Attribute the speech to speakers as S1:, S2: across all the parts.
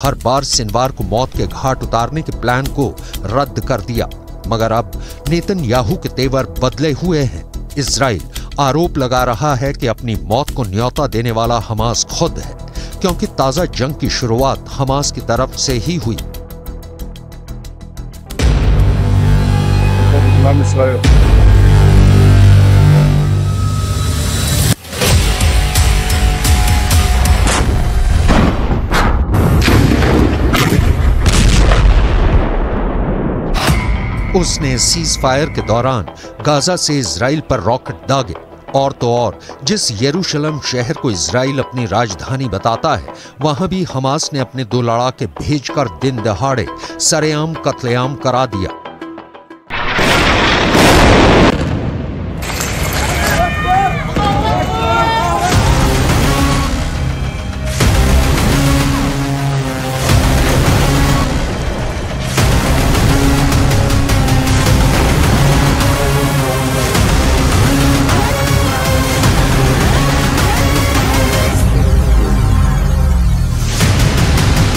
S1: हर बार Sinwar को मौत के घाट उतारने के प्लान को रद्द कर दिया। मगर अब नेतन याहू के तेवर बदले हुए हैं। इसराइल आरोप लगा रहा है कि अपनी मौत को न्योता देने वाला हमास खुद है, क्योंकि ताज़ा जंग की शुरुआत हमास की तरफ़ से ही हुई। उसने सीज फायर के दौरान गाजा से इसराइल पर रॉकेट दागे। और तो और, जिस यरूशलेम शहर को इसराइल अपनी राजधानी बताता है, वहाँ भी हमास ने अपने दो लड़ाके भेजकर दिन दहाड़े सरेआम कत्लेआम करा दिया।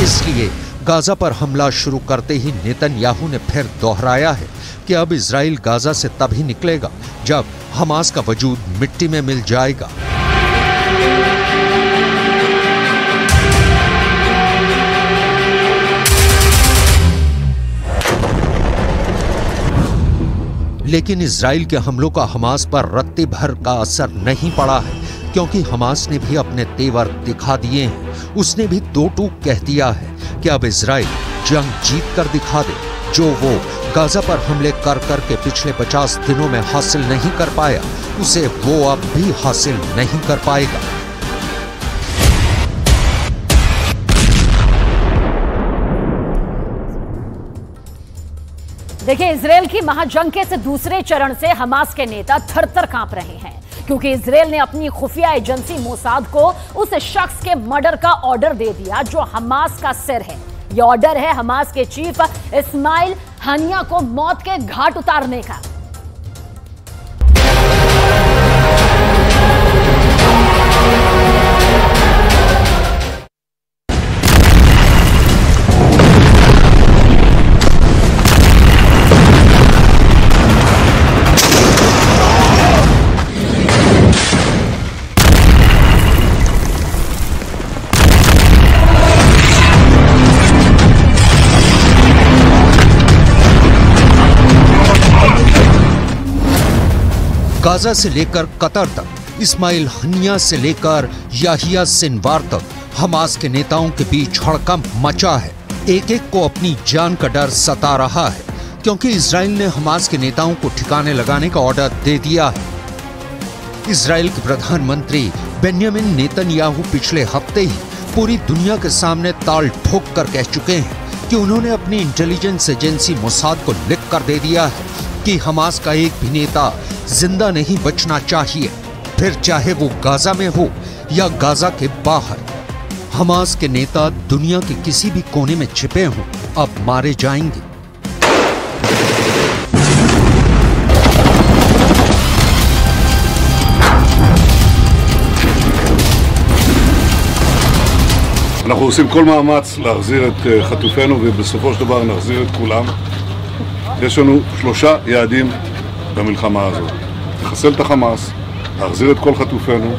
S1: इसलिए गाजा पर हमला शुरू करते ही नेतन्याहू ने फिर दोहराया है कि अब इसराइल गाजा से तभी निकलेगा जब हमास का वजूद मिट्टी में मिल जाएगा। लेकिन इसराइल के हमलों का हमास पर रत्ती भर का असर नहीं पड़ा है। क्योंकि हमास ने भी अपने तेवर दिखा दिए हैं। उसने भी दो टूक कह दिया है कि अब इसराइल जंग जीत कर दिखा दे, जो वो गाजा पर हमले कर कर के पिछले 50 दिनों में हासिल नहीं कर पाया, उसे वो अब भी हासिल नहीं कर पाएगा।
S2: देखिए इसराइल की महाजंग के से दूसरे चरण से हमास के नेता थरथर काँप रहे हैं। क्योंकि इसराइल ने अपनी खुफिया एजेंसी मोसाद को उस शख्स के मर्डर का ऑर्डर दे दिया जो हमास का सिर है। यह ऑर्डर है हमास के चीफ इस्माइल हनिया को मौत के घाट उतारने का।
S1: गाजा से लेकर कतर तक, इस्माइल हनिया से लेकर याहिया सिनवार तक, हमास के नेताओं के बीच हड़कंप मचा है। एक एक को अपनी जान का डर सता रहा है, क्योंकि इसराइल ने हमास के नेताओं को ठिकाने लगाने का ऑर्डर दे दिया है। इसराइल के प्रधानमंत्री बेन्यामिन नेतन्याहू पिछले हफ़्ते ही पूरी दुनिया के सामने ताल ठोक कर कह चुके हैं कि उन्होंने अपनी इंटेलिजेंस एजेंसी मोसाद को लिख कर दे दिया है कि हमास का एक भी नेता जिंदा नहीं बचना चाहिए फिर चाहे वो गाजा में हो या गाजा के बाहर हमास के नेता दुनिया के किसी भी कोने में छिपे हों अब मारे जाएंगे
S3: אנחנו עושים כל מאמץ להחזיר את אה, חטופינו ובסופו של דבר נחזיר את כולם. יש לנו שלושה יעדים במלחמה הזאת. לחסל את החמאס, להחזיר את כל חטופינו.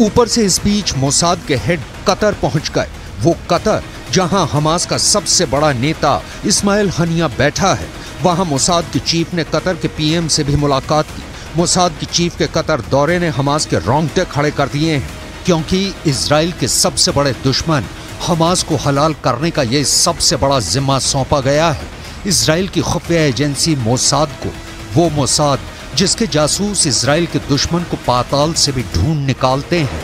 S1: ऊपर से इस बीच मोसाद के हेड कतर पहुंच गए वो कतर जहां हमास का सबसे बड़ा नेता इस्माइल हनिया बैठा है वहां मोसाद के चीफ ने कतर के पीएम से भी मुलाकात की मोसाद की चीफ के कतर दौरे ने हमास के रोंगटे खड़े कर दिए हैं क्योंकि इसराइल के सबसे बड़े दुश्मन हमास को हलाल करने का ये सबसे बड़ा जिम्मा सौंपा गया है। इसराइल की खुफिया एजेंसी मोसाद को, वो मोसाद जिसके जासूस इसराइल के दुश्मन को पाताल से भी ढूंढ निकालते हैं।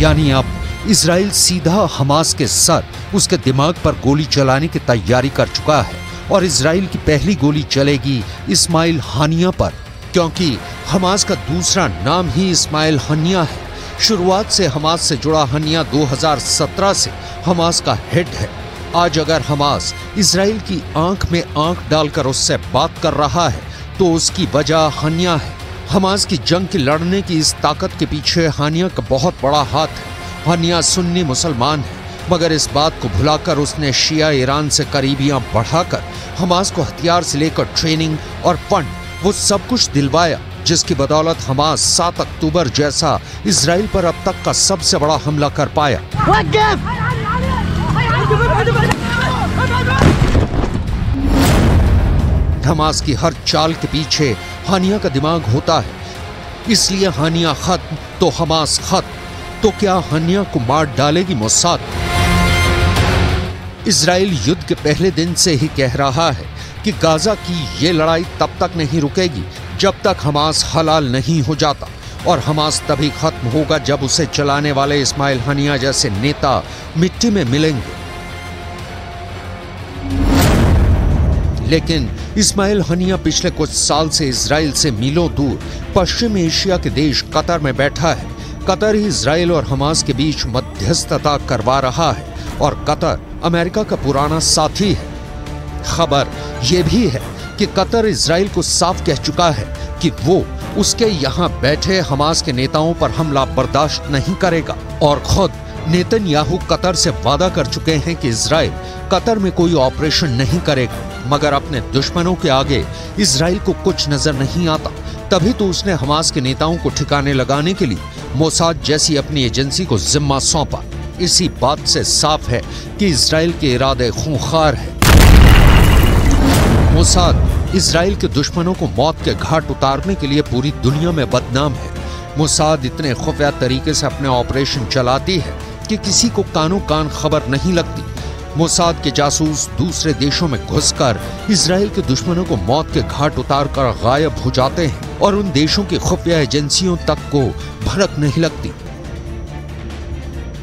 S1: यानी अब इसराइल सीधा हमास के सर उसके दिमाग पर गोली चलाने की तैयारी कर चुका है और इसराइल की पहली गोली चलेगी इस्माइल हानिया पर, क्योंकि हमास का दूसरा नाम ही इस्माइल हनिया है। शुरुआत से हमास से जुड़ा हनिया 2017 से हमास का हेड है। आज अगर हमास इसराइल की आँख में आँख डालकर उससे बात कर रहा है तो उसकी वजह हनिया है। हमास की जंग की लड़ने की इस ताकत के पीछे हानिया का बहुत बड़ा हाथ है। हानिया सुन्नी मुसलमान है, मगर इस बात को भुलाकर उसने शिया ईरान से करीबियाँ बढ़ाकर हमास को हथियार से लेकर ट्रेनिंग और फंड वो सब कुछ दिलवाया, जिसकी बदौलत हमास 7 अक्टूबर जैसा इसराइल पर अब तक का सबसे बड़ा हमला कर पाया। हमास की हर चाल के पीछे हानिया का दिमाग होता है, इसलिए हानिया खत्म तो हमास खत्म। तो क्या हनिया को मार डालेगी मोसाद? इसराइल युद्ध के पहले दिन से ही कह रहा है कि गाजा की ये लड़ाई तब तक नहीं रुकेगी जब तक हमास हलाल नहीं हो जाता और हमास तभी खत्म होगा जब उसे चलाने वाले इस्माइल हनिया जैसे नेता मिट्टी में मिलेंगे। लेकिन इस्माइल हनिया पिछले कुछ साल से इसराइल से मीलों दूर पश्चिम एशिया के देश कतर में बैठा है। कतर इसराइल और हमास के बीच मध्यस्थता करवा रहा है और कतर अमेरिका का पुराना साथी है। खबर यह भी है कि कतर इसराइल को साफ़ कह चुका है कि वो उसके यहाँ बैठे हमास के नेताओं पर हमला बर्दाश्त नहीं करेगा। और खुद नेतन याहू कतर से वादा कर चुके हैं कि इसराइल कतर में कोई ऑपरेशन नहीं करेगा। मगर अपने दुश्मनों के आगे इसराइल को कुछ नज़र नहीं आता। तभी तो उसने हमास के नेताओं को ठिकाने लगाने के लिए मोसाद जैसी अपनी एजेंसी को जिम्मा सौंपा। इसी बात से साफ़ है कि इसराइल के इरादे खूंखार है। मोसाद, इसराइल के दुश्मनों को मौत के घाट उतारने के लिए पूरी दुनिया में बदनाम है। मोसाद इतने खुफिया तरीके से अपने ऑपरेशन चलाती है कि किसी को कानो कान खबर नहीं लगती। मोसाद के जासूस दूसरे देशों में घुसकर इसराइल के दुश्मनों को मौत के घाट उतार कर गायब हो जाते हैं। और उन देशों की खुफिया एजेंसियों तक को भड़क नहीं लगती।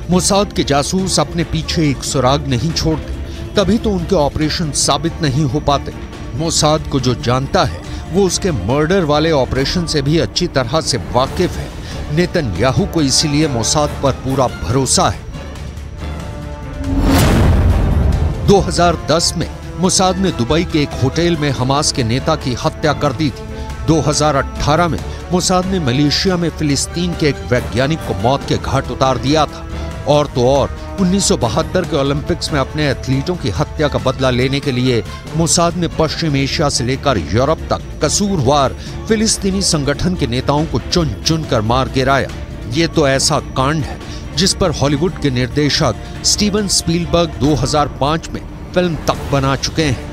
S1: मोसाद के जासूस अपने पीछे एक सुराग नहीं छोड़ते, तभी तो उनके ऑपरेशन साबित नहीं हो पाते। मोसाद को जो जानता है, वो उसके मर्डर वाले ऑपरेशन से भी अच्छी तरह से वाकिफ है। नेतन याहू को इसीलिए मोसाद पर पूरा भरोसा है। 2010 में मोसाद ने दुबई के एक होटल में हमास के नेता की हत्या कर दी थी। 2018 में मोसाद ने मलेशिया में फिलिस्तीन के एक वैज्ञानिक को मौत के घाट उतार दिया था। और तो और 1972 के ओलंपिक्स में अपने एथलीटों की हत्या का बदला लेने के लिए मोसाद ने पश्चिम एशिया से लेकर यूरोप तक कसूरवार फिलिस्तीनी संगठन के नेताओं को चुन चुन कर मार गिराया। ये तो ऐसा कांड है जिस पर हॉलीवुड के निर्देशक स्टीवन स्पीलबर्ग 2005 में फ़िल्म तक बना चुके हैं।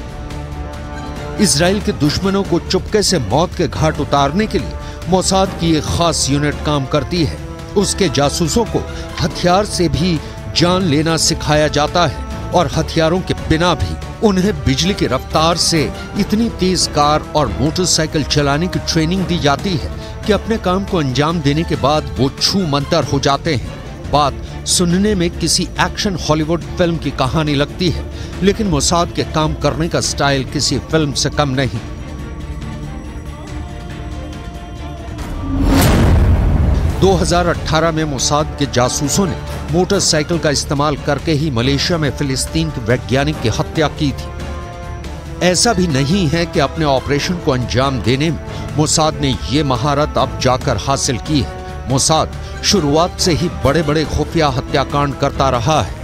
S1: इसराइल के दुश्मनों को चुपके से मौत के घाट उतारने के लिए मोसाद की एक खास यूनिट काम करती है। उसके जासूसों को हथियार से भी जान लेना सिखाया जाता है और हथियारों के बिना भी उन्हें बिजली की रफ्तार से इतनी तेज कार और मोटरसाइकिल चलाने की ट्रेनिंग दी जाती है कि अपने काम को अंजाम देने के बाद वो छू मंतर हो जाते हैं। बात सुनने में किसी एक्शन हॉलीवुड फ़िल्म की कहानी लगती है, लेकिन मोसाद के काम करने का स्टाइल किसी फ़िल्म से कम नहीं। 2018 में मोसाद के जासूसों ने मोटरसाइकिल का इस्तेमाल करके ही मलेशिया में फिलिस्तीन के वैज्ञानिक की हत्या की थी। ऐसा भी नहीं है कि अपने ऑपरेशन को अंजाम देने में मोसाद ने ये महारत अब जाकर हासिल की है। मोसाद शुरुआत से ही बड़े बड़े खुफिया हत्याकांड करता रहा है।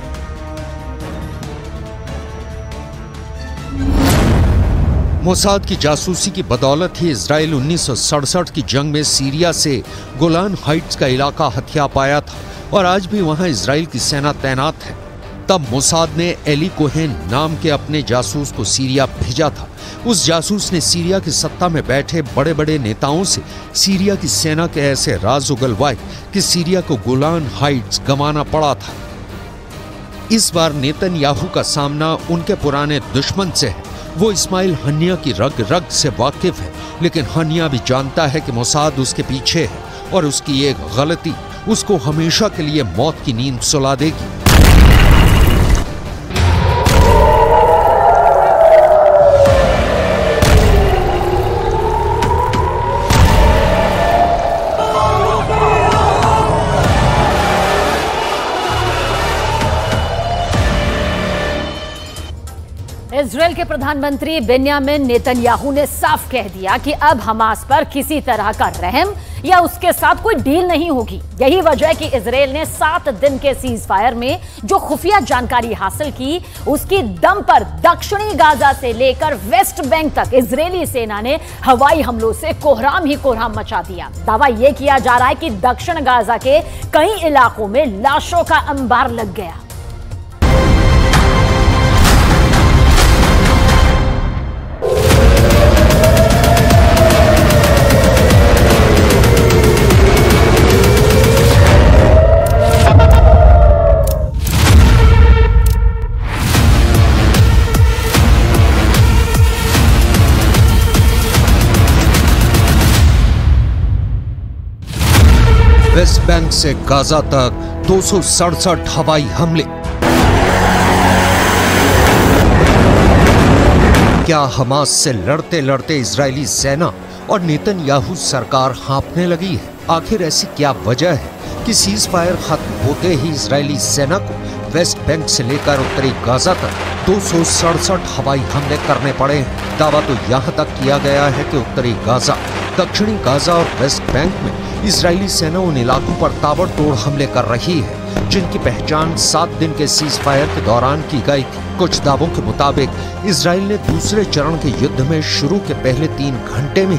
S1: मोसाद की जासूसी की बदौलत ही इसराइल उन्नीस सौ सड़सठ की जंग में सीरिया से गोलान हाइट्स का इलाका हथिया पाया था और आज भी वहाँ इसराइल की सेना तैनात है। तब मोसाद ने एली कोहेन नाम के अपने जासूस को सीरिया भेजा था। उस जासूस ने सीरिया की सत्ता में बैठे बड़े बड़े नेताओं से सीरिया की सेना के ऐसे राज उगलवाए कि सीरिया को गोलान हाइट्स गंवाना पड़ा था। इस बार नेतन याहू का सामना उनके पुराने दुश्मन से है। वो इस्माइल हनिया की रग रग से वाकिफ है, लेकिन हनिया भी जानता है कि मोसाद उसके पीछे है और उसकी एक गलती उसको हमेशा के लिए मौत की नींद सुला देगी।
S2: इसराइल के प्रधानमंत्री बेन्यामिन नेतन्याहू ने साफ़ कह दिया कि अब हमास पर किसी तरह का रहम या उसके साथ कोई डील नहीं होगी। यही वजह है कि इसराइल ने सात दिन के सीज फायर में जो खुफिया जानकारी हासिल की, उसकी दम पर दक्षिणी गाजा से लेकर वेस्ट बैंक तक इजरायली सेना ने हवाई हमलों से कोहराम ही कोहराम मचा दिया। दावा यह किया जा रहा है कि दक्षिण गाजा के कई इलाकों में लाशों का अंबार लग गया।
S1: वेस्ट बैंक से गाजा तक दो सौ सड़सठ हवाई हमले। क्या हमास से लड़ते लड़ते इजरायली सेना और नेतन्याहू सरकार हाँपने लगी है? आखिर ऐसी क्या वजह है कि सीज फायर खत्म होते ही इजरायली सेना को बैंक से लेकर उत्तरी गाजा तक दो सौ सड़सठ हवाई हमले करने पड़े हैं। दावा तो यहाँ तक किया गया है कि उत्तरी गाजा, दक्षिणी गाजा और वेस्ट बैंक में इजरायली सेना उन इलाकों पर ताबड़तोड़ हमले कर रही है, जिनकी पहचान सात दिन के सीज फायर के दौरान की गई थी। कुछ दावों के मुताबिक इसराइल ने दूसरे चरण के युद्ध में शुरू के पहले तीन घंटे में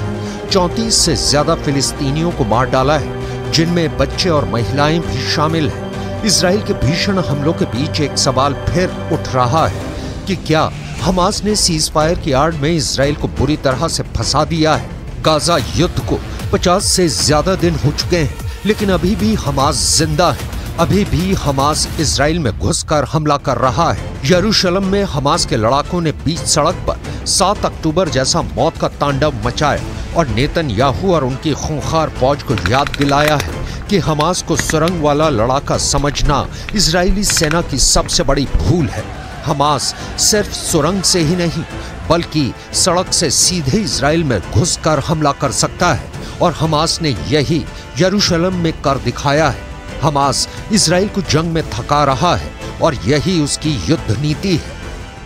S1: चौंतीस से ज़्यादा फिलिस्तीनियों को मार डाला है, जिनमें बच्चे और महिलाएँ भी शामिल हैं। इसराइल के भीषण हमलों के बीच एक सवाल फिर उठ रहा है कि क्या हमास ने सीज फायर की आड़ में इसराइल को बुरी तरह से फंसा दिया है? गाजा युद्ध को 50 से ज़्यादा दिन हो चुके हैं, लेकिन अभी भी हमास ज़िंदा है। अभी भी हमास इसराइल में घुसकर हमला कर रहा है। यरूशलम में हमास के लड़ाकों ने बीच सड़क पर 7 अक्टूबर जैसा मौत का तांडव मचाया और नेतन याहू और उनकी खूंखार फौज को याद दिलाया है। कि हमास को सुरंग वाला लड़ाका समझना इसराइली सेना की सबसे बड़ी भूल है हमास सिर्फ सुरंग से ही नहीं बल्कि सड़क से सीधे इसराइल में घुसकर हमला कर सकता है और हमास ने यही यरूशलेम में कर दिखाया है हमास इसराइल को जंग में थका रहा है और यही उसकी युद्ध नीति है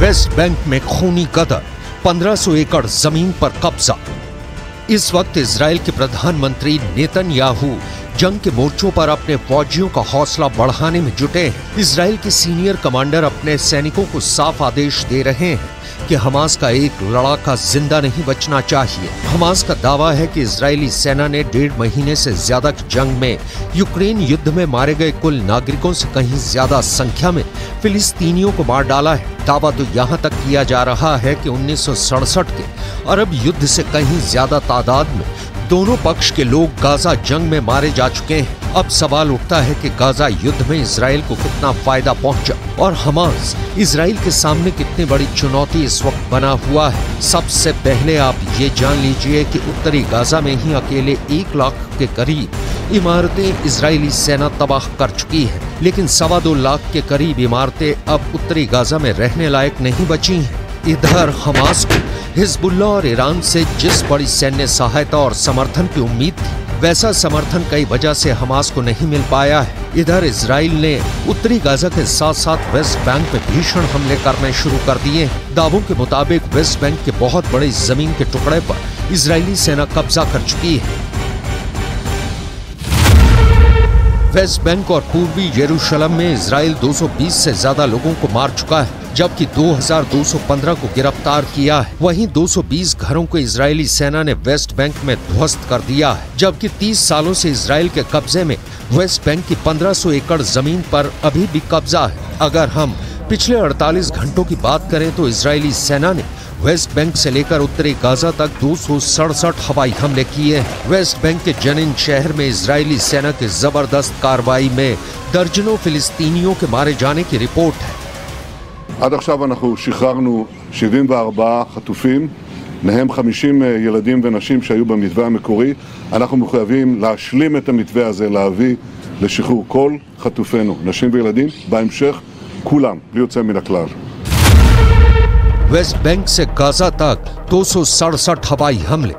S1: वेस्ट बैंक में खूनी गदर 1500 एकड़ जमीन पर कब्जा इस वक्त इसराइल के प्रधानमंत्री नेतन याहू जंग के मोर्चों पर अपने फौजियों का हौसला बढ़ाने में जुटे हैं इसराइल के सीनियर कमांडर अपने सैनिकों को साफ आदेश दे रहे हैं कि हमास का एक लड़ाका ज़िंदा नहीं बचना चाहिए। हमास का दावा है कि इजरायली सेना ने डेढ़ महीने से ज़्यादा की जंग में यूक्रेन युद्ध में मारे गए कुल नागरिकों से कहीं ज़्यादा संख्या में फिलिस्तीनियों को मार डाला है। दावा तो यहाँ तक किया जा रहा है कि उन्नीस सौ सड़सठ के अरब युद्ध से कहीं ज़्यादा तादाद में दोनों पक्ष के लोग गाजा जंग में मारे जा चुके हैं। अब सवाल उठता है कि गाजा युद्ध में इसराइल को कितना फ़ायदा पहुँचा और हमास इसराइल के सामने कितनी बड़ी चुनौती इस वक्त बना हुआ है। सबसे पहले आप ये जान लीजिए कि उत्तरी गाजा में ही अकेले एक लाख के करीब इमारतें इसराइली सेना तबाह कर चुकी है, लेकिन सवा दो लाख के करीब इमारतें अब उत्तरी गाजा में रहने लायक नहीं बची इधर हमास को हिजबुल्ला और ईरान से जिस बड़ी सैन्य सहायता और समर्थन की उम्मीद थी, वैसा समर्थन कई वजह से हमास को नहीं मिल पाया है। इधर इसराइल ने उत्तरी गाजा के साथ साथ वेस्ट बैंक में भीषण हमले करने शुरू कर दिए हैं। दावों के मुताबिक वेस्ट बैंक के बहुत बड़े ज़मीन के टुकड़े पर इसराइली सेना कब्जा कर चुकी है। वेस्ट बैंक और पूर्वी यरूशलेम में इसराइल 220 से ज़्यादा लोगों को मार चुका है। जबकि 2215 को गिरफ़्तार किया है। वहीं 220 घरों को इजरायली सेना ने वेस्ट बैंक में ध्वस्त कर दिया है, जबकि 30 सालों से इसराइल के कब्जे में वेस्ट बैंक की 1500 एकड़ ज़मीन पर अभी भी कब्जा है। अगर हम पिछले 48 घंटों की बात करें तो इसराइली सेना ने वेस्ट बैंक से लेकर उत्तरी गाजा तक दो सौ सड़सठ हवाई हमले किए हैं। वेस्ट बैंक के जनिन शहर में इजरायली सेना की ज़बरदस्त कार्रवाई में दर्जनों फिलिस्तीनियों के मारे जाने की रिपोर्ट है।
S3: עד עכשיו אנחנו שחררנו 74 חטופים, מהם 50 ילדים ונשים שהיו במתווה המקורי. אנחנו מחויבים להשלים את המתווה הזה, להביא לשחרור כל חטופינו, נשים וילדים, בהמשך כולם, בלי יוצא מן הכלל.
S1: वेस्ट बैंक से गाजा तक दो हवाई हमले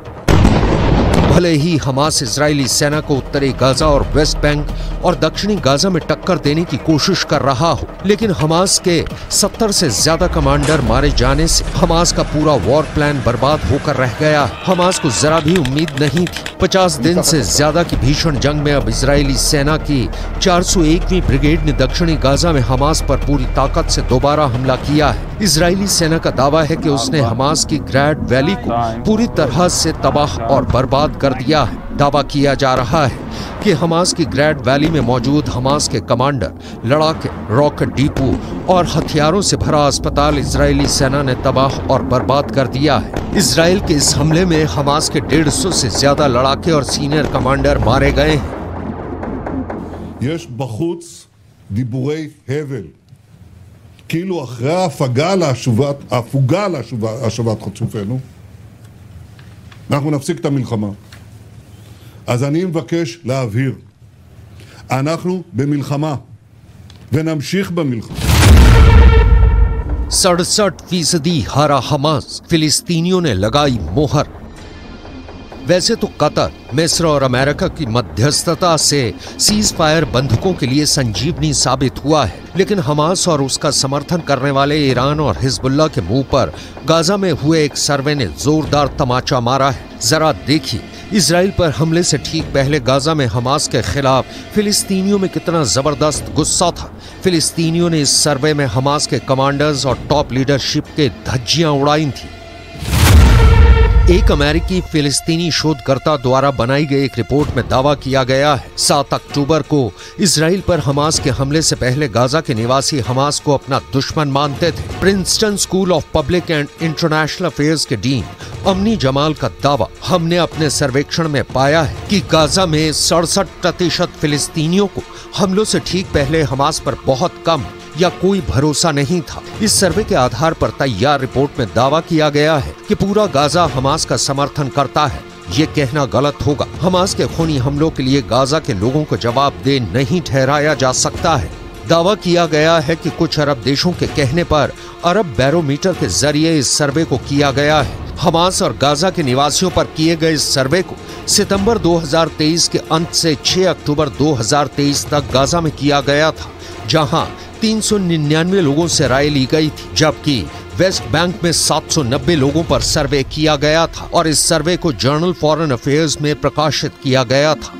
S1: भले ही हमास इजरायली सेना को उत्तरी गाजा और वेस्ट बैंक और दक्षिणी गाजा में टक्कर देने की कोशिश कर रहा हो, लेकिन हमास के 70 से ज़्यादा कमांडर मारे जाने से हमास का पूरा वॉर प्लान बर्बाद होकर रह गया। हमास को जरा भी उम्मीद नहीं थी। 50 दिन से ज़्यादा की भीषण जंग में अब इसराइली सेना की 401वीं ब्रिगेड ने दक्षिणी गाजा में हमास पर पूरी ताकत से दोबारा हमला किया है। इसराइली सेना का दावा है कि उसने हमास की ग्रैड वैली को पूरी तरह से तबाह और बर्बाद कर दिया है दावा किया जा रहा है कि हमास की ग्रैड वैली में मौजूद हमास के कमांडर लड़ाके रॉकेट डिपो और हथियारों से भरा अस्पताल इजरायली सेना ने तबाह और बर्बाद कर दिया है इसराइल के इस हमले में हमास के डेढ़ सौ से ज्यादा लड़ाके और सीनियर कमांडर मारे गए हैं
S3: יש בחוץ דיבורי הבל. כאילו אחרי ההפגה להשבת, ההפוגה להשבת חטופינו, אנחנו נפסיק את המלחמה. אז אני מבקש להבהיר, אנחנו במלחמה, ונמשיך במלחמה.
S1: सड़सठ फीसदी हारा हमास फिलिस्तीनियों ने लगाई मोहर वैसे तो कतर, मिस्र और अमेरिका की मध्यस्थता से सीज फायर बंधकों के लिए संजीवनी साबित हुआ है। लेकिन हमास और उसका समर्थन करने वाले ईरान और हिजबुल्ला के मुँह पर गाजा में हुए एक सर्वे ने जोरदार तमाचा मारा है। जरा देखिए इसराइल पर हमले से ठीक पहले गाजा में हमास के खिलाफ फिलिस्तीनियों में कितना ज़बरदस्त गुस्सा था। फिलिस्तीनियों ने इस सर्वे में हमास के कमांडर्स और टॉप लीडरशिप के धज्जियाँ उड़ाई थी। एक अमेरिकी फिलिस्तीनी शोधकर्ता द्वारा बनाई गई एक रिपोर्ट में दावा किया गया है। सात अक्टूबर को इसराइल पर हमास के हमले से पहले गाजा के निवासी हमास को अपना दुश्मन मानते थे। Princeton school of public and international affairs के डीन अमनी जमाल का दावा हमने अपने सर्वेक्षण में पाया है कि गाजा में सड़सठ प्रतिशत फिलिस्तीनियों को हमलों से ठीक पहले हमास पर बहुत कम या कोई भरोसा नहीं था। इस सर्वे के आधार पर तैयार रिपोर्ट में दावा किया गया है कि पूरा गाजा हमास का समर्थन करता है। ये कहना गलत होगा। हमास के खूनी हमलों के लिए गाजा के लोगों को जवाबदेह नहीं ठहराया जा सकता है। दावा किया गया है कि कुछ अरब देशों के कहने पर अरब बैरोमीटर के ज़रिए इस सर्वे को किया गया है। हमास और गाजा के निवासियों पर किए गए इस सर्वे को सितंबर 2023 के अंत से 6 अक्टूबर 2023 तक गाजा में किया गया था, जहाँ 399 लोगों से राय ली गई थी, जबकि वेस्ट बैंक में 790 लोगों पर सर्वे किया गया था और इस सर्वे को जर्नल फॉरेन अफेयर्स में प्रकाशित किया गया था।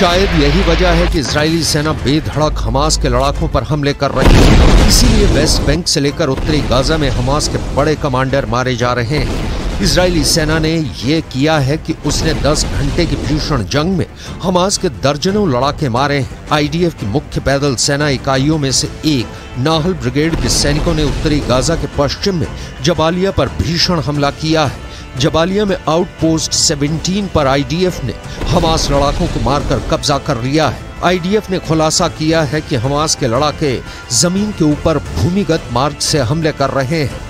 S1: शायद यही वजह है कि इजरायली सेना बेधड़क हमास के लड़ाकों पर हमले कर रही है। इसीलिए वेस्ट बैंक से लेकर उत्तरी गाजा में हमास के बड़े कमांडर मारे जा रहे हैं। इजरायली सेना ने यह किया है कि उसने 10 घंटे की भीषण जंग में हमास के दर्जनों लड़ाके मारे हैं। आईडीएफ की मुख्य पैदल सेना इकाइयों में से एक, नाहल ब्रिगेड के सैनिकों ने उत्तरी गाजा के पश्चिम में जबालिया पर भीषण हमला किया है। जबालिया में आउटपोस्ट 17 पर आईडीएफ ने हमास लड़ाकों को मारकर कब्जा कर लिया है। आईडीएफ ने खुलासा किया है कि हमास के लड़ाके ज़मीन के ऊपर भूमिगत मार्ग से हमले कर रहे हैं।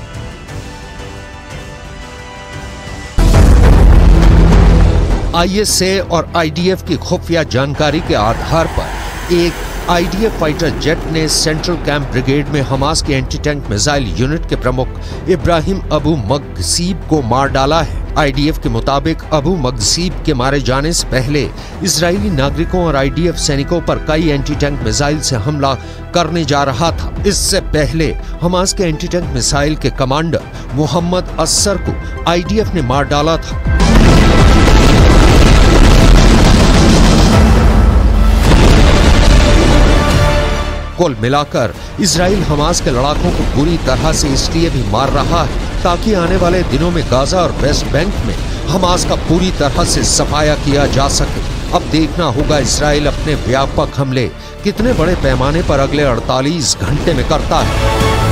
S1: आईएसए और आईडीएफ की खुफिया जानकारी के आधार पर एक आईडीएफ फाइटर जेट ने सेंट्रल कैंप ब्रिगेड में हमास के एंटी टैंक मिसाइल यूनिट के प्रमुख इब्राहिम अबू मगसीब को मार डाला है। आईडीएफ के मुताबिक अबू मगसीब के मारे जाने से पहले इसराइली नागरिकों और आईडीएफ सैनिकों पर कई एंटी टैंक मिसाइल से हमला करने जा रहा था। इससे पहले हमास के एंटी टैंक मिसाइल के कमांडर मोहम्मद असर को आईडीएफ ने मार डाला था। कुल मिलाकर इसराइल हमास के लड़ाकों को बुरी तरह से इसलिए भी मार रहा है ताकि आने वाले दिनों में गाजा और वेस्ट बैंक में हमास का पूरी तरह से सफाया किया जा सके। अब देखना होगा इसराइल अपने व्यापक हमले कितने बड़े पैमाने पर अगले 48 घंटे में करता है।